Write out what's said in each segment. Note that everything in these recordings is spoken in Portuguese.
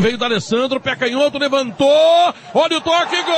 Veio da Alessandro, pé canhoto, levantou, olha o toque, gol!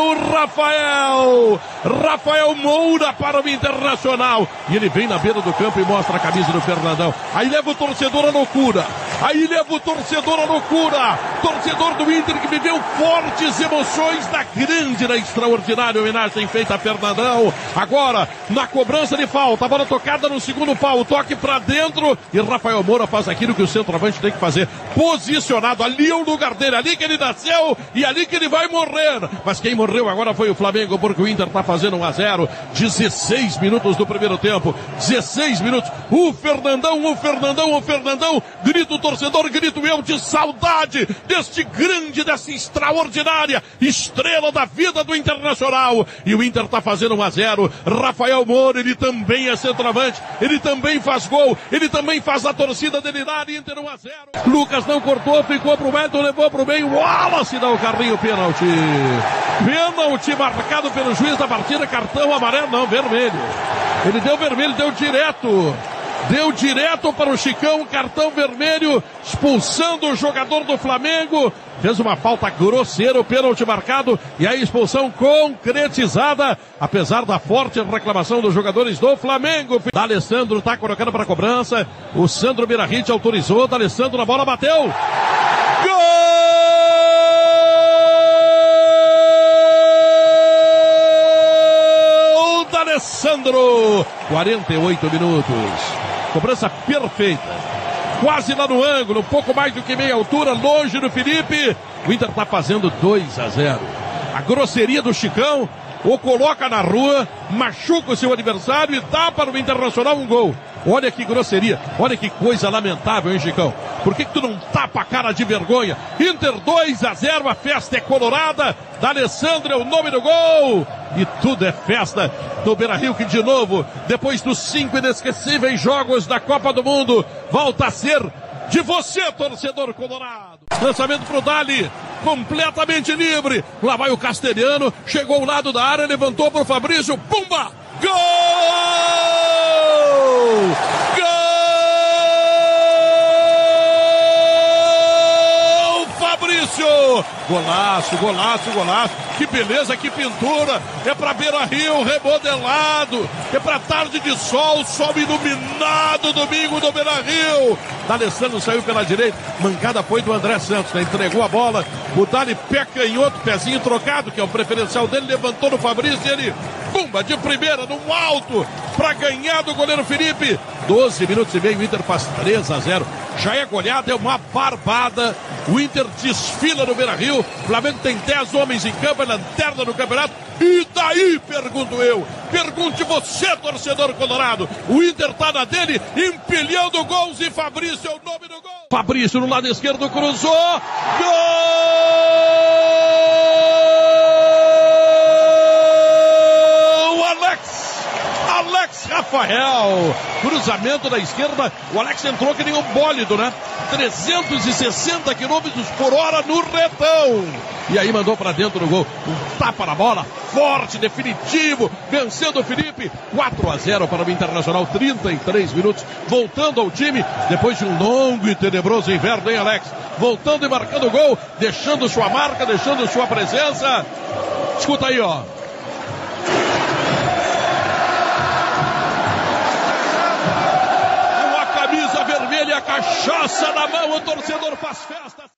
Gol! Rafael! Rafael Moura para o Internacional. E ele vem na beira do campo e mostra a camisa do Fernandão. Aí leva o torcedor à loucura. Aí leva o torcedor à loucura. Torcedor do Inter que viveu fortes emoções da grande, da extraordinária homenagem feita a Fernandão. Agora, na cobrança de falta, a bola tocada no segundo pau, toque para dentro e Rafael Moura faz aquilo que o centroavante tem que fazer. Posicionado, ali é o lugar dele, ali que ele nasceu e ali que ele vai morrer. Mas quem morreu agora foi o Flamengo, porque o Inter está fazendo 1 a 0. 16 minutos do primeiro tempo. 16 minutos. O Fernandão, o Fernandão, o Fernandão. Grita o torcedor, grito eu de saudade deste grande, dessa extraordinária estrela da vida do Internacional. E o Inter está fazendo 1 a 0. Rafael Moura, ele também é centroavante. Ele também faz gol. Ele também faz a torcida delirar. Inter 1 a 0. Lucas não cortou, ficou pro meio, levou pro meio. Wallace dá o carrinho pênalti. Pênalti marcado pelo juiz da partida, cartão amarelo, não, vermelho. Ele deu vermelho, deu direto. Deu direto para o Chicão, cartão vermelho, expulsando o jogador do Flamengo. Fez uma falta grosseira, o pênalti marcado e a expulsão concretizada, apesar da forte reclamação dos jogadores do Flamengo. D'Alessandro está colocando para a cobrança. O Sandro Birahit autorizou. D'Alessandro na bola bateu. Alessandro. 48 minutos. Cobrança perfeita. Quase lá no ângulo, um pouco mais do que meia altura, longe do Felipe. O Inter está fazendo 2 a 0. A grosseria do Chicão o coloca na rua, machuca o seu adversário e dá para o Internacional um gol. Olha que grosseria, olha que coisa lamentável, hein, Chicão? Por que, que tu não tapa a cara de vergonha? Inter 2 a 0, a festa é colorada. Da Alessandro é o nome do gol. E tudo é festa do Beira Rio, que de novo, depois dos cinco inesquecíveis jogos da Copa do Mundo, volta a ser de você, torcedor colorado. Lançamento pro Dali, completamente livre. Lá vai o Castelhano, chegou ao lado da área, levantou pro Fabrício, pumba! Gol! Golaço, golaço, golaço. Que beleza, que pintura. É para Beira Rio remodelado. É para tarde de sol, sol iluminado domingo do Beira Rio. D'Alessandro saiu pela direita. Mancada foi do André Santos, né? Entregou a bola. O Dali pé canhoto, pezinho trocado, que é o preferencial dele. Levantou no Fabrício e ele, pumba, de primeira, no alto, para ganhar do goleiro Felipe. 12 minutos e meio, o Inter faz 3 a 0. Já é goleada, é uma barbada. O Inter desfila no Beira Rio. O Flamengo tem 10 homens em campo, é lanterna no campeonato. E daí, pergunto eu, pergunte você, torcedor colorado. O Inter tá na dele, empilhando gols e Fabrício é o nome do gol. Fabrício no lado esquerdo cruzou. Gol! Rafael. Cruzamento da esquerda. O Alex entrou que nem um bólido, né? 360 quilômetros por hora no retão. E aí mandou para dentro do gol. Um tapa na bola, forte, definitivo, vencendo o Felipe. 4 a 0 para o Internacional, 33 minutos. Voltando ao time, depois de um longo e tenebroso inverno, hein, Alex? Voltando e marcando gol, deixando sua marca, deixando sua presença. Escuta aí, ó. Na mão, o torcedor faz festa.